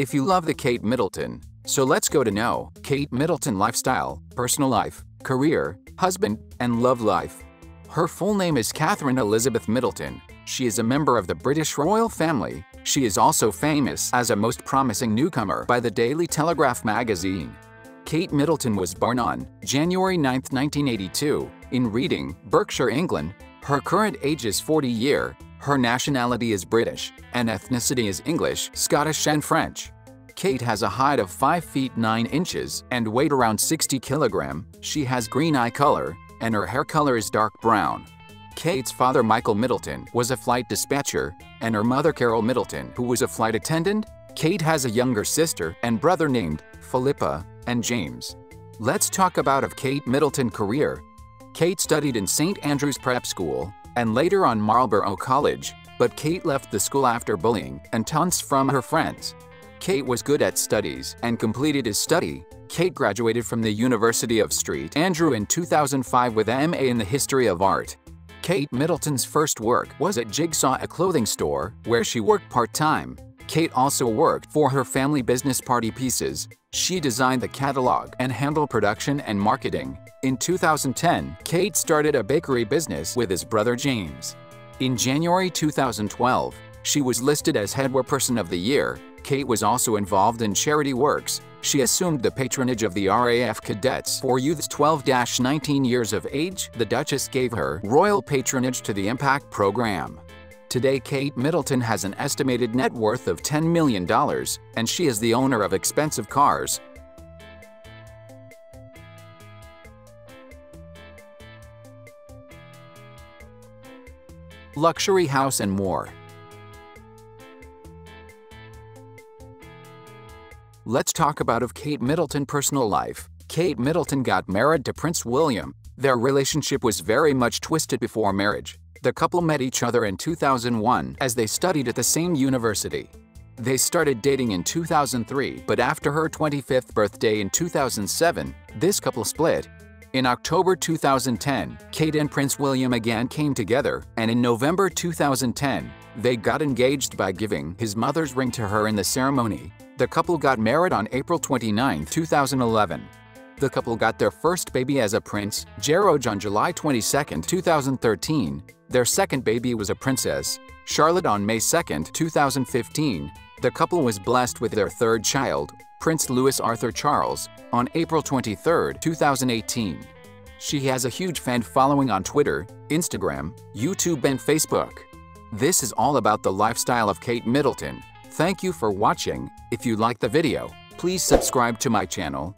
if you love the Kate Middleton. So let's go to know Kate Middleton lifestyle, personal life, career, husband, and love life. Her full name is Catherine Elizabeth Middleton. She is a member of the British royal family. She is also famous as a most promising newcomer by the Daily Telegraph magazine. Kate Middleton was born on January 9, 1982, in Reading, Berkshire, England. Her current age is 40 year. Her nationality is British, and ethnicity is English, Scottish, and French. Kate has a height of 5 feet 9 inches and weight around 60 kilogram. She has green eye color, and her hair color is dark brown. Kate's father Michael Middleton was a flight dispatcher, and her mother Carol Middleton, who was a flight attendant. Kate has a younger sister and brother named Philippa and James. Let's talk about of Kate Middleton career. Kate studied in St. Andrew's Prep School and later on Marlborough College, but Kate left the school after bullying and taunts from her friends. Kate was good at studies and completed his study. Kate graduated from the University of St. Andrew in 2005 with a MA in the History of Art. Kate Middleton's first work was at Jigsaw, a clothing store, where she worked part-time. Kate also worked for her family business Party Pieces. She designed the catalog and handled production and marketing. In 2010, Kate started a bakery business with his brother James. In January 2012, she was listed as Headwear Person of the Year Kate was also involved in charity works. She assumed the patronage of the RAF cadets for youths 12-19 years of age. The Duchess gave her royal patronage to the Impact program. Today, Kate Middleton has an estimated net worth of $10 million, and she is the owner of expensive cars. Luxury house and more. Let's talk about of Kate Middleton personal life. Kate Middleton got married to Prince William. Their relationship was very much twisted before marriage. The couple met each other in 2001 as they studied at the same university. They started dating in 2003, but after her 25th birthday in 2007, this couple split. In October 2010, Kate and Prince William again came together, and in November 2010, they got engaged by giving his mother's ring to her in the ceremony. The couple got married on April 29, 2011. The couple got their first baby as a prince, George on July 22, 2013. Their second baby was a princess, Charlotte on May 2, 2015. The couple was blessed with their third child, Prince Louis Arthur Charles, on April 23, 2018. She has a huge fan following on Twitter, Instagram, YouTube and Facebook. This is all about the lifestyle of Kate Middleton. Thank you for watching. If you like the video, please subscribe to my channel